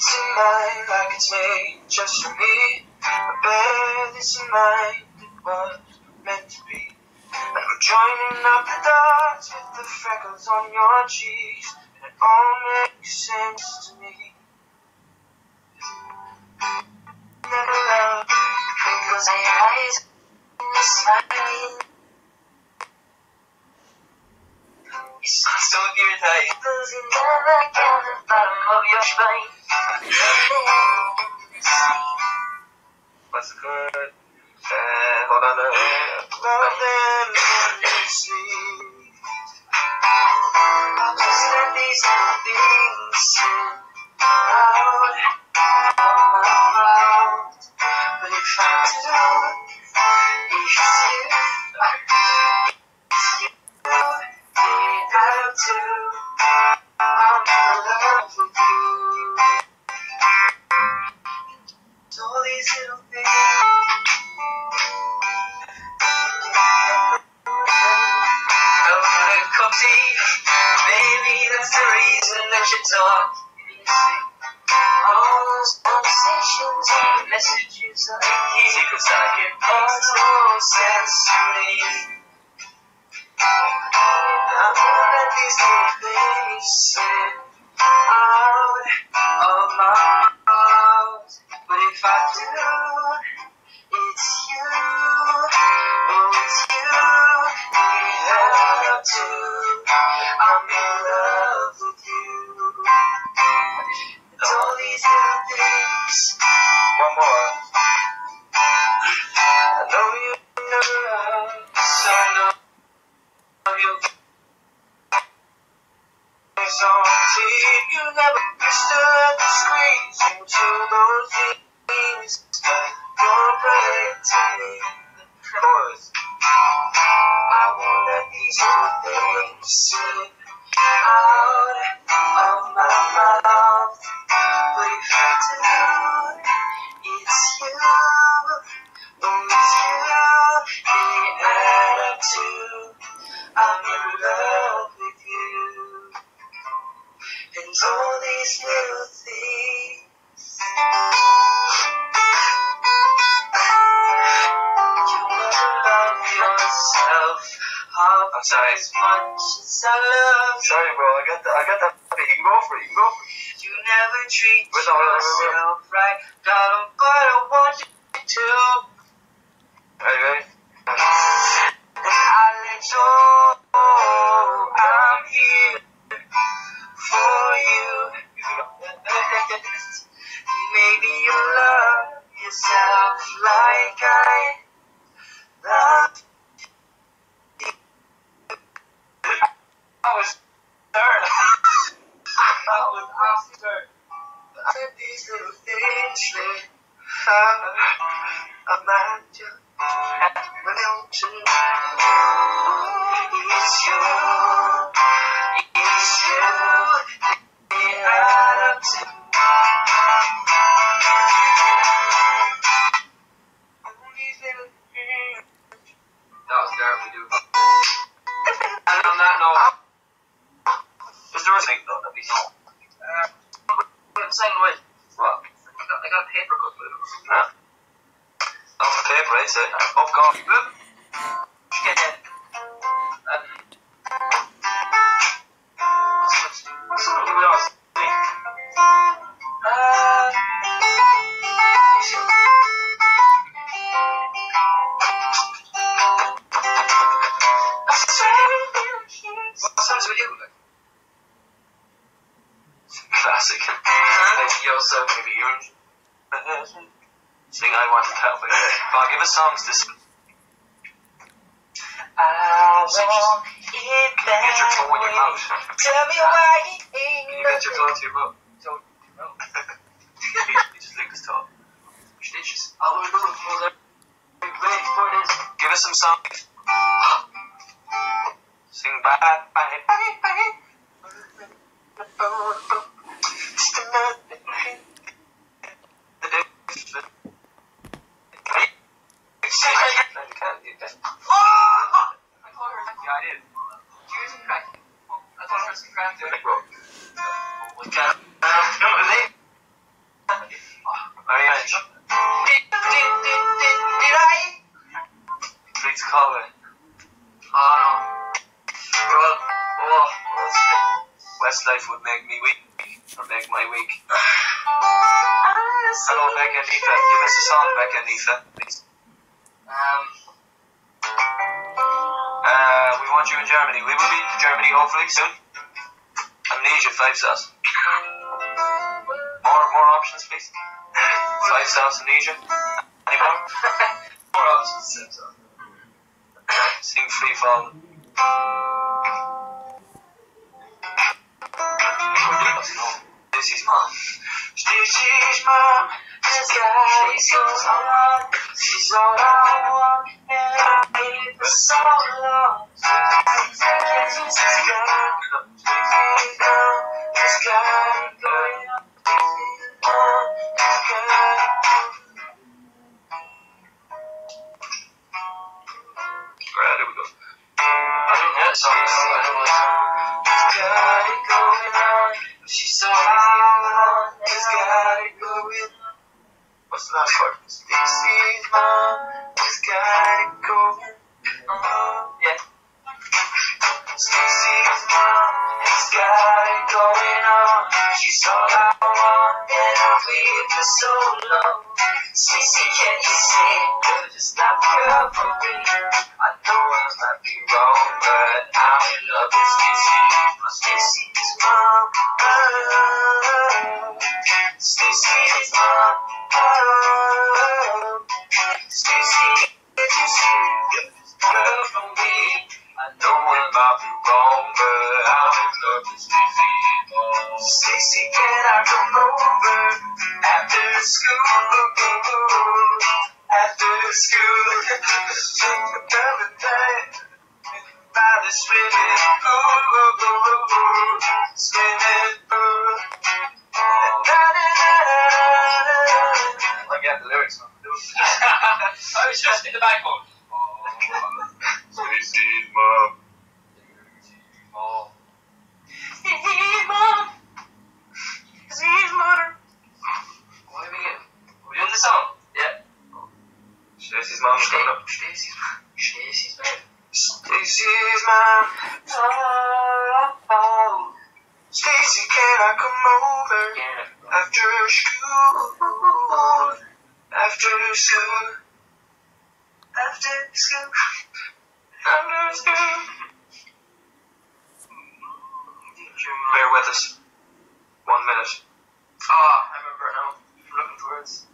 it's like it's made just for me. I bet it's in it was meant to be. I'm joining up the dots with the freckles on your cheeks, and it all makes sense to me. Never love, because I eyes, and the smile. It's so irritating. Cause you never get the bottom of your spine. What's good? Uh, hold on. Uh, messages keep. Secrets I. Makes no sense to me. I'm gonna let these little things sit out of my mouth. But if I do, half I'm sorry. as much as I love you. Sorry, bro. I got that. I got that. You can go for it. You can go for it. You never treat Wait, no, wait, wait, wait, yourself right, darling, but I want you to. Hey, hey. I let you third. I was after. I let these little things slip out of my jaw. When it's you, it's you, same way. What? I got, a paper oh, it. Oh, huh? Off the paper, I'd say. Off golf. Sing I Want to Tell Me. Come on, give us songs this. I want it you get your toe in your mouth? Tell me why it ain't Can you get your toe to your mouth? So, no. he just licked his toe. Stitches. I will do for the great for this. Give us some songs. Sing bye bye bye bye. no, you I told her. Yeah, I did. She was cracked. I told her it's cracked. Like, bro. Look at. No, the name. Mariage. Did, did, did, did, did I? Please call her. Um. Well, well, well, shit. Westlife would make me weak. Make my week. Hello, Becca Anita. Give us a song, Becca Anita, please. You in Germany. We will be in Germany hopefully soon. Amnesia, five stars. More, more options, please. Five stars, Amnesia. Any more? more options. Sing Free Fall. Mom. Stacy's mom this is. I don't know what song. She's got it going on. She's all I want, What's the last part? Stacy's mom has got Wrong, but I'm in love with Stacy. My Stacy's mom. I the lyrics on I was just in the background. Stacy's mom. Oh. Stacy's mom. Stacy's mother. What are we getting? We're doing the song. Yeah. Stacy's mom's coming up. Stacy's Stacy's man. Stacy's mom. Oh, oh. Stacy, can I come over Yeah. after school? After school. After school. After school. Bear with us. One minute. Ah, oh, I remember now. I'm looking towards.